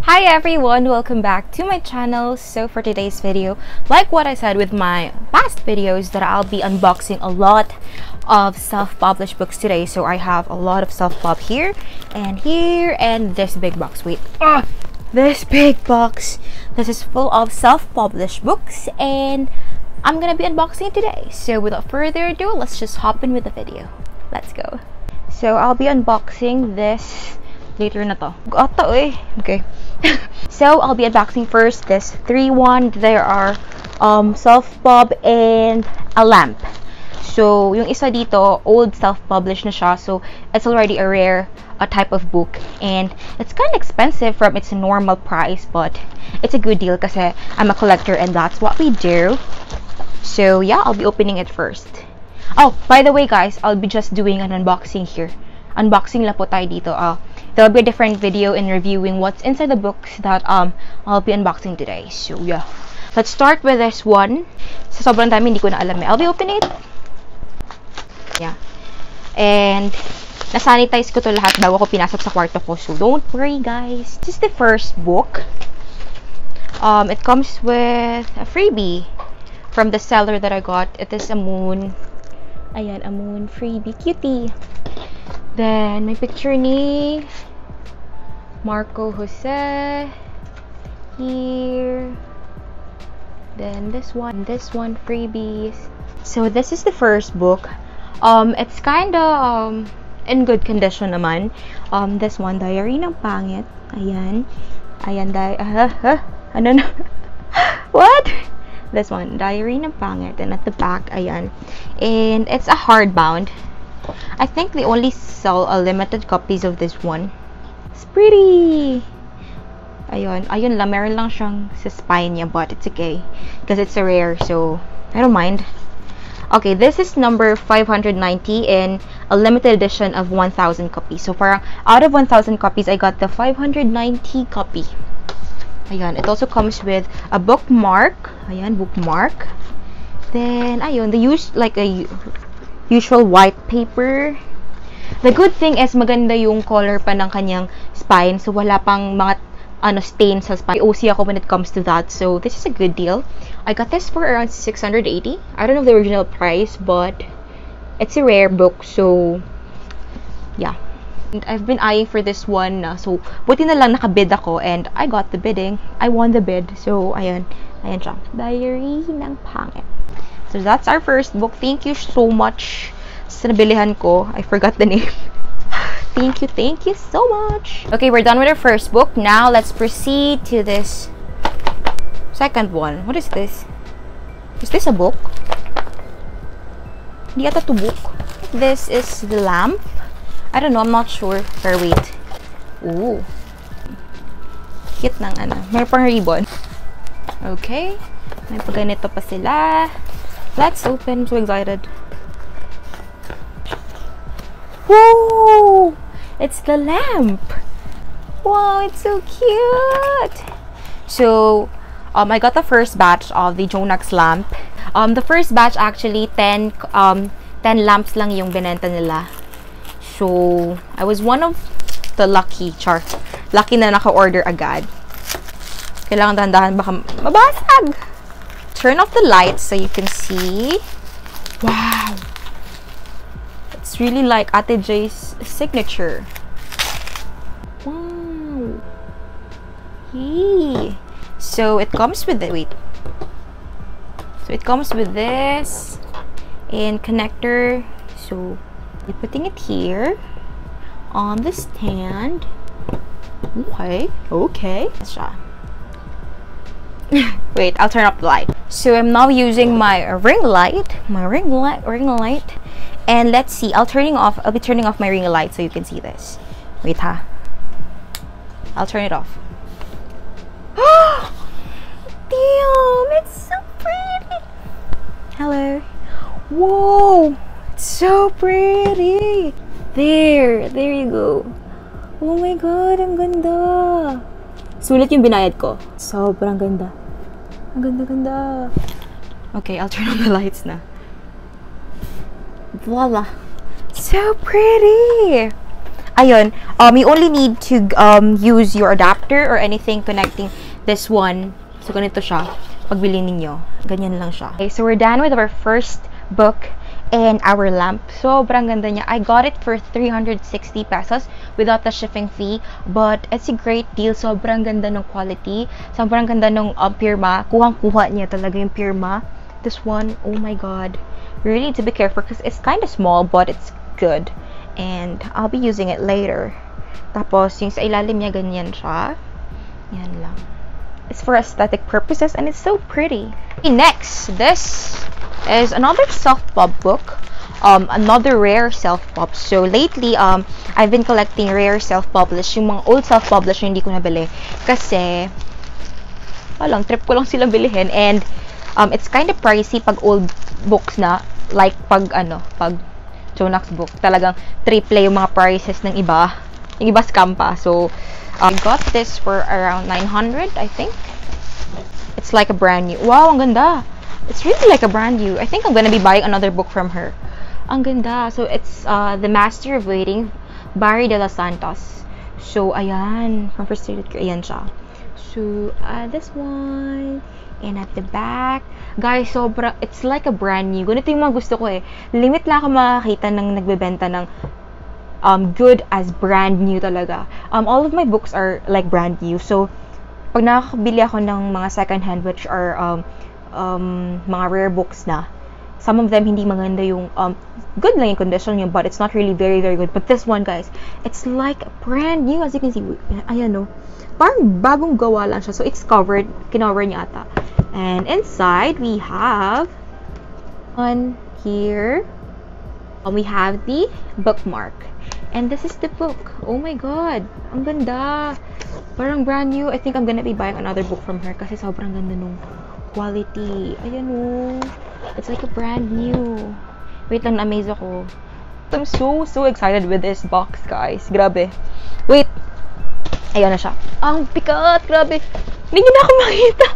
Hi everyone, welcome back to my channel. So for today's video, like what I said with my past videos that I'll be unboxing a lot of self-published books today. So I have a lot of self-pub here and here and this big box. Wait, uh, this big box. This is full of self-published books and I'm gonna be unboxing it today. So without further ado, let's just hop in with the video. Let's go. So I'll be unboxing this later na to. Ata eh. Okay. so I'll be unboxing first this 3-1. There are um, self-pub and a lamp. So, yung isa dito, old self-published na siya. So, it's already a rare a type of book. And it's kind of expensive from its normal price, but it's a good deal kasi I'm a collector and that's what we do. So, yeah, I'll be opening it first. Oh, by the way, guys, I'll be just doing an unboxing here. Unboxing lang po tayo dito. Uh, there'll be a different video in reviewing what's inside the books that um I'll be unboxing today. So, yeah. Let's start with this one. Sa sobrang dami, hindi ko na alam eh. I'll be opening it. Yeah. And, nasanitize ko to lahat bago ko pinasok sa kwarto ko. So, don't worry, guys. This is the first book. Um, it comes with a freebie from the seller that I got. It is a moon. Ayan, a moon freebie. Cutie. Then, may picture ni Marco Jose. Here. Then, this one. This one, freebies. So, this is the first book. Um, it's kinda, um, in good condition naman. Um, this one, Diary ng Pangit. Ayan. Ayan, di uh, uh, ano na? What? This one, Diary ng Pangit. And at the back, ayan. And it's a hardbound. I think they only sell a limited copies of this one. It's pretty! Ayun. Ayun lang. Meron lang siyang sa spine niya, but it's okay. Because it's a rare, so I don't mind. Okay, this is number 590 in a limited edition of 1,000 copies. So, parang out of 1,000 copies, I got the 590 copy. Ayan. It also comes with a bookmark. Ayan, bookmark. Then, ayun, the use like a usual white paper. The good thing is maganda yung color pa ng kanyang spine. So, wala pang mga ano, stain sa spine. OC ako when it comes to that. So, this is a good deal. I got this for around 680. I don't know the original price, but it's a rare book. So, yeah. I've been eyeing for this one. Uh, so, buti na lang nakabid ako and I got the bidding. I won the bid. So, ayan. Ayan siya. Diary ng Pangit. So, that's our first book. Thank you so much sa nabilihan ko. I forgot the name. thank you, thank you so much. Okay, we're done with our first book. Now, let's proceed to this second one. What is this? Is this a book? Hindi ata to book. This is the lamp. I don't know, I'm not sure. Pero wait. Ooh. Cute ng ano. May pang ribbon. Okay. May pagganito pa sila. Let's open. So excited. Whoa! It's the lamp. Wow, it's so cute. So, um, I got the first batch of the Jonax lamp. Um, the first batch actually 10 um 10 lamps lang yung binenta nila. So, I was one of the lucky char. Lucky na naka-order agad. Kailangan dahan-dahan baka mabasag. Turn off the lights so you can see. Wow. It's really like Ate J's signature. Wow. Yee. So it comes with the wait. So it comes with this and connector. So you're putting it here on the stand. Okay, okay. wait, I'll turn up the light. So I'm now using my ring light, my ring light, ring light, and let's see. I'll turning off. I'll be turning off my ring light so you can see this. Wait, ha. I'll turn it off. Damn, it's so pretty. Hello. Whoa, it's so pretty. There, there you go. Oh my God, ang ganda. Sulit yung binayad ko. Sobrang ganda. Ang ganda-ganda. Okay, I'll turn on the lights na. Voila. So pretty! Ayun, um, you only need to um, use your adapter or anything connecting this one. So, ganito siya. Pagbili ninyo. Ganyan lang siya. Okay, so we're done with our first book and our lamp. Sobrang ganda niya. I got it for 360 pesos without the shipping fee. But it's a great deal. Sobrang ganda ng quality. Sobrang ganda ng um, pirma. Kuhang-kuha niya talaga yung pirma. This one, oh my god. You really need to be careful because it's kind of small but it's good. And I'll be using it later. Tapos, yung sa ilalim niya, ganyan siya. Yan lang. It's for aesthetic purposes and it's so pretty. Next, this is another self-pub book. Um, another rare self-pub. So, lately, um, I've been collecting rare self-published. Yung mga old self-published hindi ko nabili. Kasi, walang, trip ko lang silang bilihin. And, um, it's kind of pricey pag old books na. Like, pag, ano, pag Jonax book. Talagang triple yung mga prices ng iba. Yung iba scam pa. So, um, got this for around 900, I think. It's like a brand new. Wow, ang ganda. It's really like a brand new. I think I'm gonna be buying another book from her. Ang ganda. So, it's uh, The Master of Waiting, Barry de los Santos. So, ayan. From Frustrated Ayan siya. So, uh, this one. And at the back, guys, sobra, it's like a brand new. Ganito yung mga gusto ko eh. Limit lang ako makakita ng nagbebenta ng um, good as brand new talaga. Um, all of my books are like brand new. So, pag nakakabili ako ng mga second hand which are um, um, mga rare books na, some of them hindi maganda yung um, good lang yung condition niya but it's not really very very good. But this one guys it's like brand new as you can see. Ayan no parang bagong gawa lang siya. So it's covered kinover niya ata. And inside we have one here. And we have the bookmark and this is the book oh my god ang ganda parang brand new I think I'm gonna be buying another book from her kasi sobrang ganda nung quality ayan oh It's like a brand new. Wait lang, na-amaze ako. I'm so, so excited with this box, guys. Grabe. Wait. Ayan na siya. Ang pikat. Grabe. Hindi nyo na ako makita.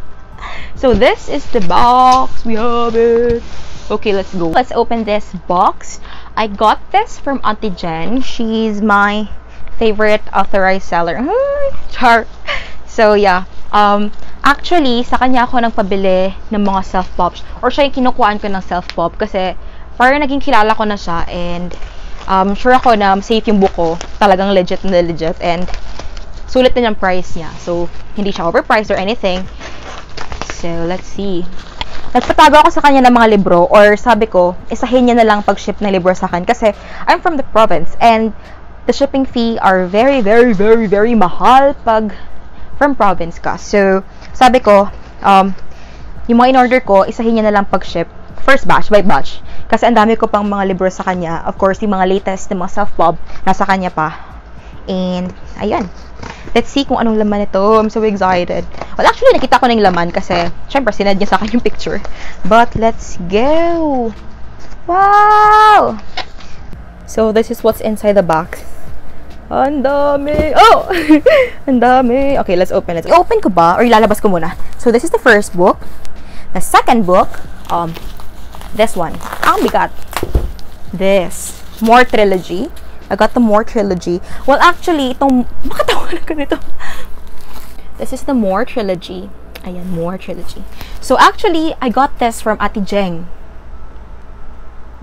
So, this is the box. We have it. Okay, let's go. Let's open this box. I got this from Auntie Jen. She's my favorite authorized seller. Char. So, yeah. Um, actually, sa kanya ako nagpabili ng mga self-pops. Or siya yung kinukuhaan ko ng self-pop. Kasi, parang naging kilala ko na siya. And, um, sure ako na safe yung book ko. Talagang legit na legit. And, sulit na yung price niya. So, hindi siya overpriced or anything. So, let's see. Nagpatago ako sa kanya ng mga libro or sabi ko, isahin niya na lang pag-ship ng libro sa akin kasi I'm from the province and the shipping fee are very, very, very, very mahal pag from province ka. So, sabi ko, um, yung mga in-order ko, isahin niya na lang pag-ship. First batch by batch. Kasi ang dami ko pang mga libro sa kanya. Of course, yung mga latest na mga self-pub, nasa kanya pa. And, ayan. Let's see kung anong laman ito. I'm so excited. Well, actually, nakita ko na yung laman kasi, syempre, sinad niya sa akin yung picture. But, let's go! Wow! So, this is what's inside the box. Ang dami. Oh! Ang dami. Okay, let's open it. I-open ko ba? Or ilalabas ko muna? So, this is the first book. The second book, um, this one. Ang bigat. This. More Trilogy. I got the More Trilogy. Well, actually, itong... Makatawa ko nito. This is the More Trilogy. Ayan, More Trilogy. So, actually, I got this from Ate Jeng.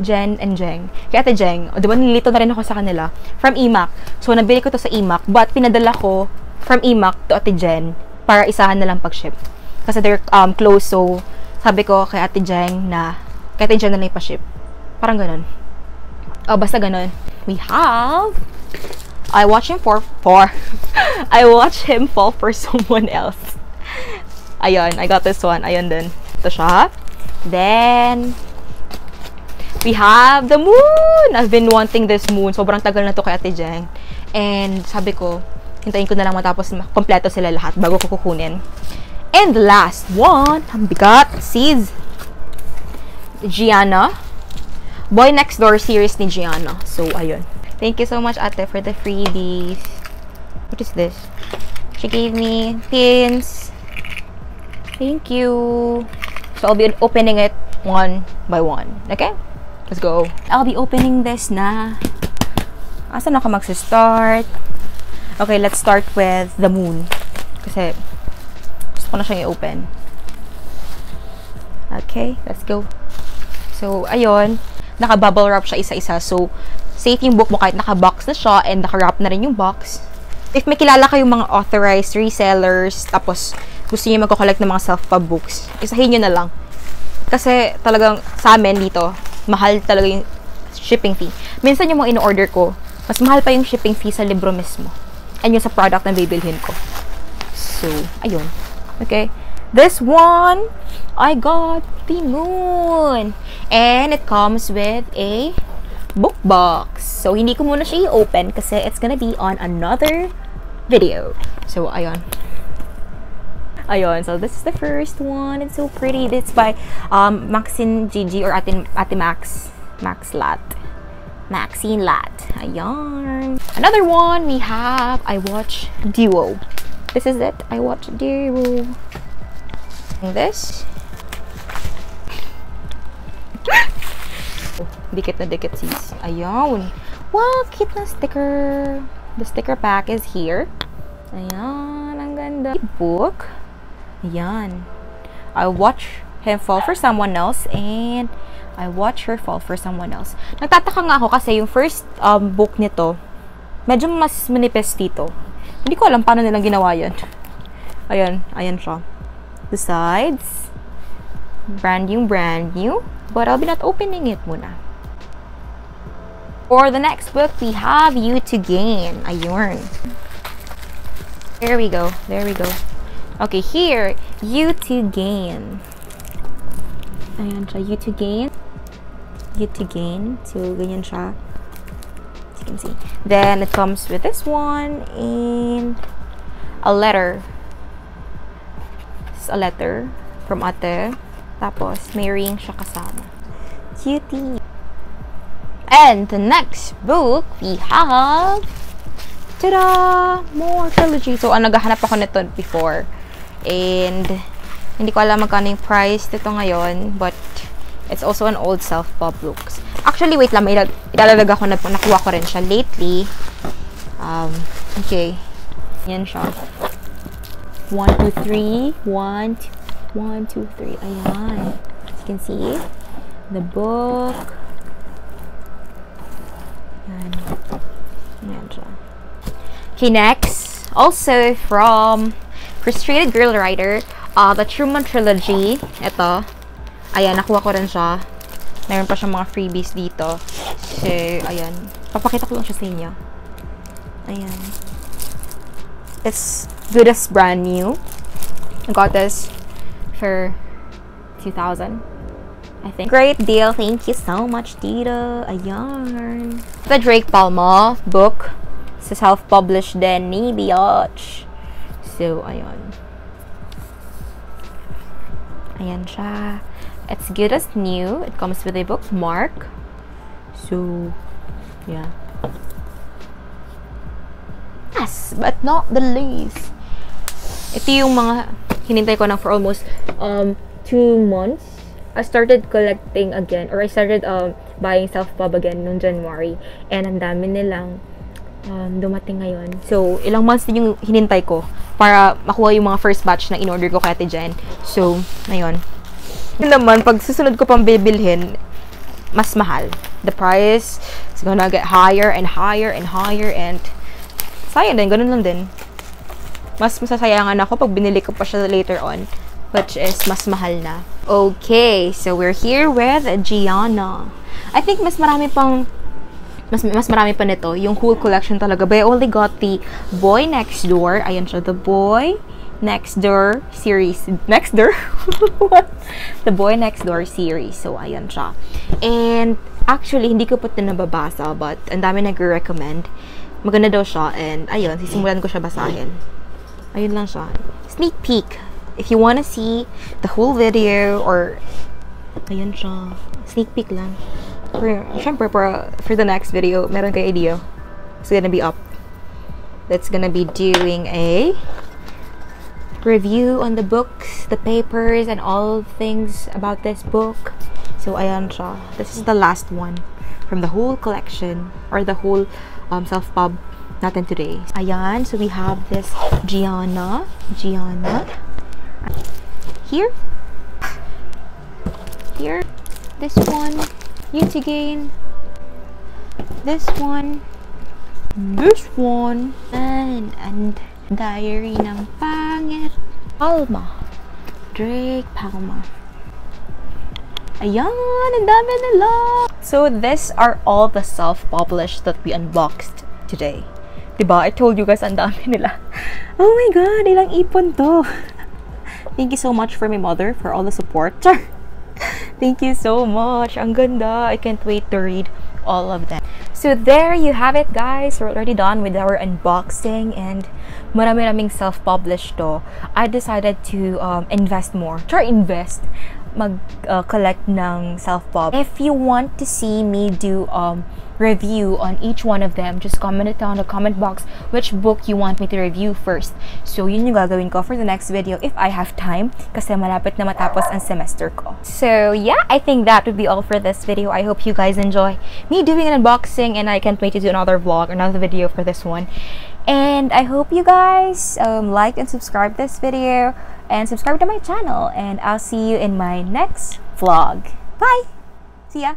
Jen and Jeng. Kaya Ate Jeng, o, di ba nilito na rin ako sa kanila from IMAC. So, nabili ko to sa IMAC, but pinadala ko from IMAC to Ate Jen para isahan na lang pag-ship. Kasi they're um, close, so sabi ko kay Ate Jeng na kay Ate Jeng na lang ipa-ship. Parang ganun. O, basta ganun. We have I watch him for for I watch him fall for someone else. Ayun, I got this one. Ayun din. Ito siya. Then, we have the moon! I've been wanting this moon. Sobrang tagal na to kay Ate Jeng. And sabi ko, hintayin ko na lang matapos kompleto sila lahat bago ko kukunin. And the last one, ang bigat, sees Gianna. Boy Next Door series ni Gianna. So, ayun. Thank you so much, Ate, for the freebies. What is this? She gave me pins. Thank you. So, I'll be opening it one by one. Okay? Let's go. I'll be opening this na. Asa na ka magsa-start? Okay, let's start with the moon. Kasi, gusto ko na siyang i-open. Okay, let's go. So, ayun. Naka-bubble wrap siya isa-isa. So, safe yung book mo kahit naka-box na siya and naka-wrap na rin yung box. If may kilala kayong mga authorized resellers, tapos gusto niyo magko-collect ng mga self-pub books, isahin niyo na lang. Kasi talagang sa amin dito, mahal talaga yung shipping fee. Minsan yung mga in-order ko, mas mahal pa yung shipping fee sa libro mismo. And yung sa product na bibilhin ko. So, ayun. Okay. This one, I got the moon. And it comes with a book box. So, hindi ko muna siya i-open kasi it's gonna be on another video. So, ayun. Ayun. So, this is the first one. It's so pretty. It's by um, Maxine Gigi or Ate, Ate Max. Max Lat. Maxine Lat. Ayun. Another one we have, I watch Duo. This is it. I watch Duo. And This. Dikit na dikit sis. Ayun. Wow, cute na sticker. The sticker pack is here. Ayan, ang ganda. Book. Ayan. I watch him fall for someone else and I watch her fall for someone else. Nagtataka nga ako kasi yung first um, book nito, medyo mas manipis dito. Hindi ko alam paano nilang ginawa yan. Ayan, ayan siya. The sides. Brand new, brand new. But I'll be not opening it muna. For the next book, we have You to Gain. Ayun. There we go. There we go. Okay, here, You to Gain. Ayan siya. You to Gain. You to Gain. So, ganyan siya. As you can see. Then, it comes with this one and a letter. Is a letter from ate. Tapos, may ring siya kasama. Cutie. And the next book, we have... Tada! More trilogy. So, ah, naghahanap ako nito before. And, hindi ko alam magkano yung price nito ngayon. But, it's also an old self-pub books. Actually, wait lang. May ilalag ako na nakuha ko rin siya lately. Um, okay. Yan siya. 1, 2, 3. 1, 1, 2, 3. Ayan. As you can see, the book. Ayan. Ayan siya. Okay, next. Also from Frustrated Girl Writer, uh, the Truman Trilogy. Ito. Ayan, nakuha ko rin siya. Meron pa siyang mga freebies dito. So, ayan. Papakita ko lang siya sa inyo. Ayan. It's good as brand new. I got this for 2000 I think. Great deal. Thank you so much, Tita. Ayan. The Drake Palma book. Sa self-published din ni Biatch. So, ayan. Ayan siya. It's good as new. It comes with a bookmark. So, yeah. Yes, but not the least. Ito yung mga hinintay ko na for almost um, two months I started collecting again or I started um, buying self-pub again noong January and ang dami nilang um, dumating ngayon. So, ilang months din yung hinintay ko para makuha yung mga first batch na in-order ko kay Ate Jen. So, ngayon. Yun naman, pag susunod ko pang bibilhin, mas mahal. The price is gonna get higher and higher and higher and sayang din, ganun lang din. Mas masasayangan ako pag binili ko pa siya later on which is mas mahal na. Okay, so we're here with Gianna. I think mas marami pang mas mas marami pa nito, yung whole collection talaga. But I only got the Boy Next Door. Ayan siya, the Boy Next Door series. Next Door? What? The Boy Next Door series. So, ayan siya. And, actually, hindi ko pa ito nababasa, but ang dami nag-recommend. Maganda daw siya, and ayun, sisimulan ko siya basahin. Ayun lang siya. Sneak peek if you want to see the whole video or ayun siya, sneak peek lang. For, syempre, for, for the next video, meron kayo idea. It's gonna be up. That's gonna be doing a review on the books, the papers, and all things about this book. So, ayan siya. This is the last one from the whole collection or the whole um, self-pub natin today. Ayan, so we have this Gianna. Gianna. Here. Here. This one. Gain. This one. This one. And, and Diary ng Pangit. Palma. Drake Palma. Ayan, ang dami nila. So, these are all the self-published that we unboxed today. Diba? I told you guys, ang dami nila. Oh my God, ilang ipon to. Thank you so much for my mother for all the support. Thank you so much. Ang ganda. I can't wait to read all of them. So there you have it guys. We're already done with our unboxing and marami raming self-published to. I decided to um, invest more. Try invest mag-collect uh, ng self-pub. If you want to see me do um, review on each one of them, just comment it down in the comment box which book you want me to review first. So, yun yung gagawin ko for the next video if I have time kasi malapit na matapos ang semester ko. So, yeah, I think that would be all for this video. I hope you guys enjoy me doing an unboxing and I can't wait to do another vlog, another video for this one. And I hope you guys um, like and subscribe this video and subscribe to my channel. And I'll see you in my next vlog. Bye! See ya!